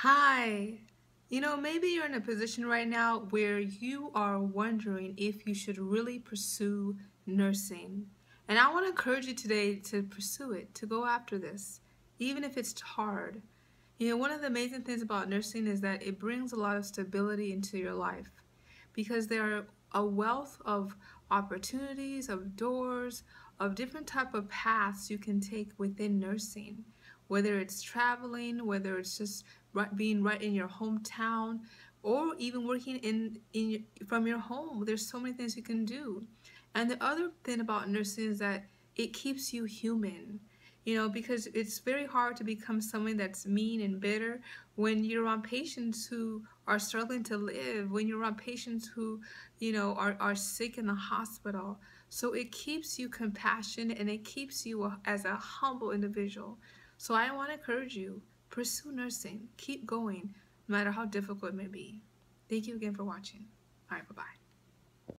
Hi. You know, maybe you're in a position right now where you are wondering if you should really pursue nursing. And I want to encourage you today to pursue it, to go after this, even if it's hard. You know, one of the amazing things about nursing is that it brings a lot of stability into your life because there are a wealth of opportunities, of doors, of different type of paths you can take within nursing whether it's traveling, whether it's just right, being right in your hometown, or even working in, in from your home. There's so many things you can do. And the other thing about nursing is that it keeps you human. You know, because it's very hard to become someone that's mean and bitter when you're around patients who are struggling to live, when you're around patients who, you know, are, are sick in the hospital. So it keeps you compassionate and it keeps you as a humble individual. So I want to encourage you, pursue nursing. Keep going, no matter how difficult it may be. Thank you again for watching. All right, bye-bye.